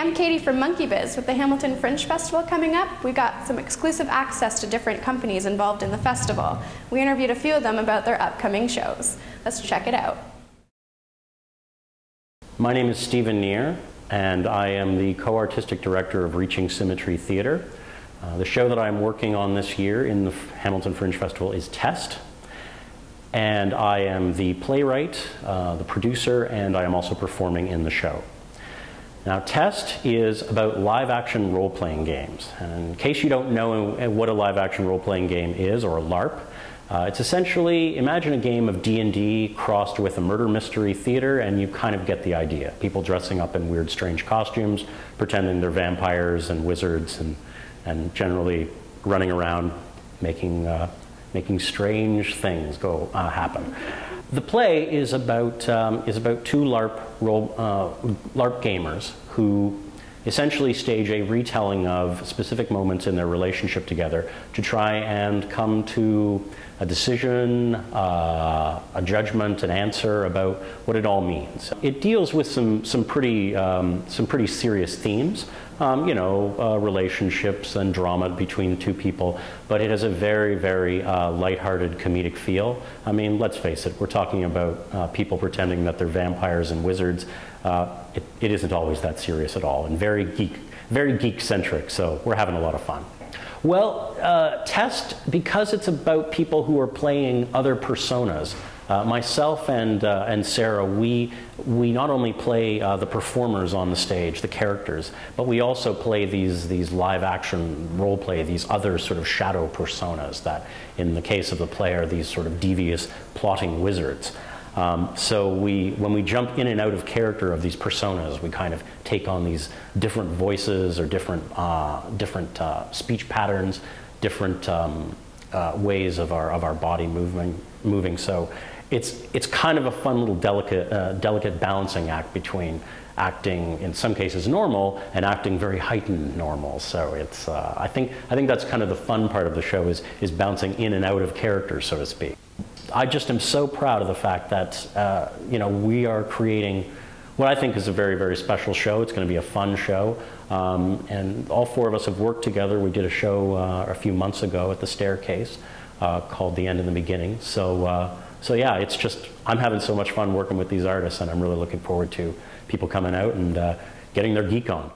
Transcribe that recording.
I'm Katie from MonkeyBiz. With the Hamilton Fringe Festival coming up, we got some exclusive access to different companies involved in the festival. We interviewed a few of them about their upcoming shows. Let's check it out. My name is Stephen Near, and I am the co-artistic director of Reaching Symmetry Theatre. Uh, the show that I'm working on this year in the Hamilton Fringe Festival is Test, and I am the playwright, uh, the producer, and I am also performing in the show. Now, Test is about live action role playing games. And in case you don't know what a live action role playing game is, or a LARP, uh, it's essentially imagine a game of D&D crossed with a murder mystery theater and you kind of get the idea. People dressing up in weird strange costumes, pretending they're vampires and wizards and, and generally running around making, uh, making strange things go uh, happen. The play is about, um, is about two LARP, role, uh, LARP gamers who essentially stage a retelling of specific moments in their relationship together to try and come to a decision, uh, a judgment, an answer about what it all means. It deals with some, some, pretty, um, some pretty serious themes, um, you know, uh, relationships and drama between two people, but it has a very, very uh, lighthearted comedic feel. I mean, let's face it, we're talking about uh, people pretending that they're vampires and wizards. Uh, it, it isn't always that serious at all, and very geek, very geek-centric, so we're having a lot of fun. Well, uh, Test, because it's about people who are playing other personas, uh, myself and, uh, and Sarah, we, we not only play uh, the performers on the stage, the characters, but we also play these, these live action role play, these other sort of shadow personas that, in the case of the player, these sort of devious plotting wizards. Um, so we, when we jump in and out of character of these personas, we kind of take on these different voices or different, uh, different uh, speech patterns, different um, uh, ways of our, of our body moving. moving. So it's, it's kind of a fun little delicate, uh, delicate balancing act between acting in some cases normal and acting very heightened normal. So it's, uh, I, think, I think that's kind of the fun part of the show is, is bouncing in and out of character, so to speak. I just am so proud of the fact that uh, you know we are creating what I think is a very very special show. It's going to be a fun show, um, and all four of us have worked together. We did a show uh, a few months ago at the Staircase uh, called The End and the Beginning. So uh, so yeah, it's just I'm having so much fun working with these artists, and I'm really looking forward to people coming out and uh, getting their geek on.